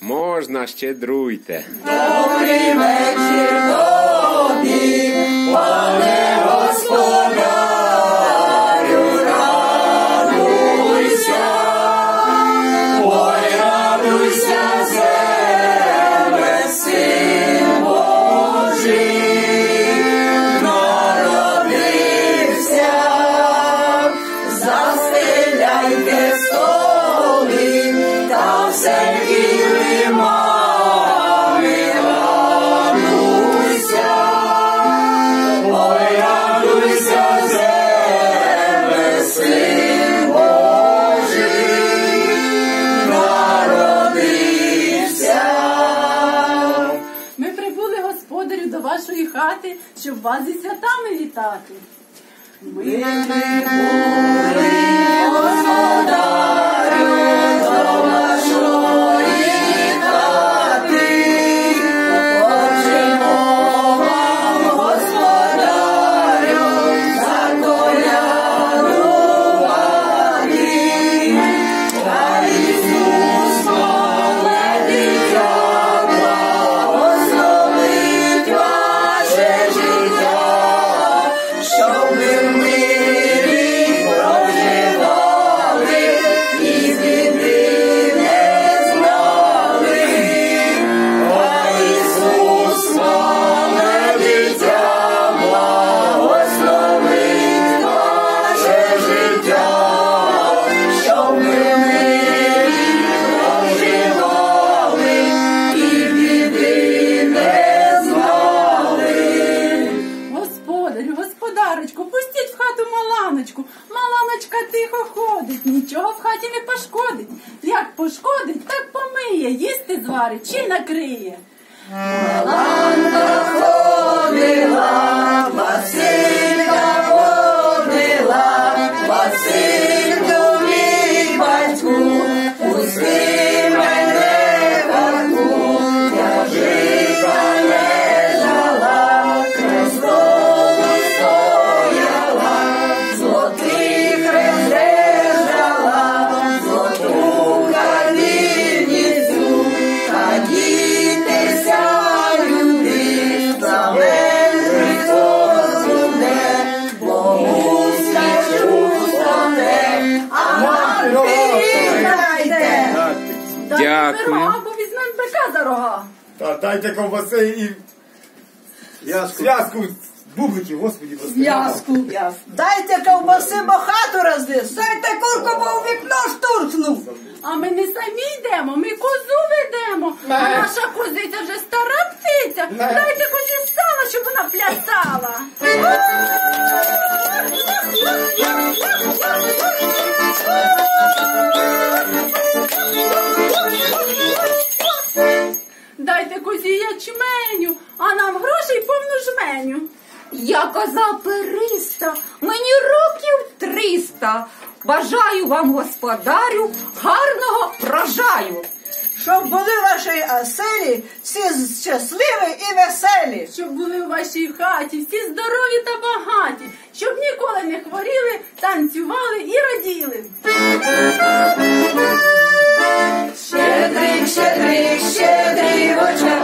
Можна щедруйте. Добрий вечір тобі, пане господарю, щоб вас зі святами вітати. Ми прибули, пошкодить, так помиє, їсти зварить чи накриє. Маланка ходила, Василька Дайте Дякую. пирога, бо візьмем бика за рога. Та дайте ковбаси і зв'язку бубликів, господі, Зв'язку. Дайте ковбаси, бо хату рознес. Дайте курку, бо у вікно штурхнув. А ми не самі йдемо, ми козу ведемо. А наша козиця вже стара птиця. Дайте козі сала, щоб вона плясала. Ячменю, а нам грошей повну жменю. Я коза периста, мені років триста. Бажаю вам, господарю, гарного врожаю. Щоб були ваші оселі всі щасливі і веселі. Щоб були у вашій хаті всі здорові та багаті, щоб ніколи не хворіли, танцювали і раділи. Щедрик, щедрик, щедрий очах,